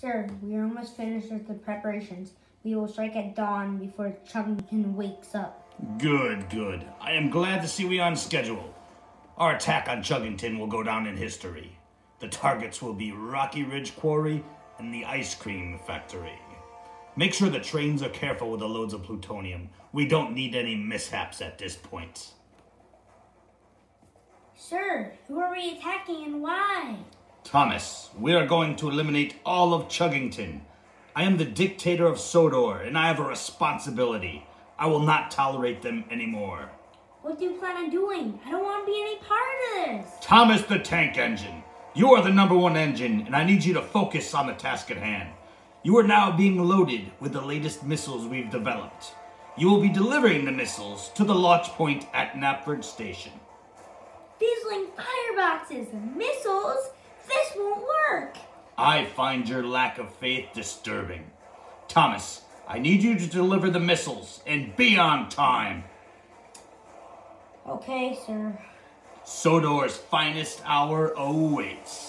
Sir, we are almost finished with the preparations. We will strike at dawn before Chuggington wakes up. Good, good. I am glad to see we are on schedule. Our attack on Chuggington will go down in history. The targets will be Rocky Ridge Quarry and the ice cream factory. Make sure the trains are careful with the loads of plutonium. We don't need any mishaps at this point. Sir, who are we attacking and why? Thomas, we are going to eliminate all of Chuggington. I am the dictator of Sodor, and I have a responsibility. I will not tolerate them anymore. What do you plan on doing? I don't want to be any part of this. Thomas the Tank Engine, you are the number one engine, and I need you to focus on the task at hand. You are now being loaded with the latest missiles we've developed. You will be delivering the missiles to the launch point at Knapford Station. Fizzling fireboxes, missiles? This won't work. I find your lack of faith disturbing. Thomas, I need you to deliver the missiles and be on time. Okay, sir. Sodor's finest hour awaits.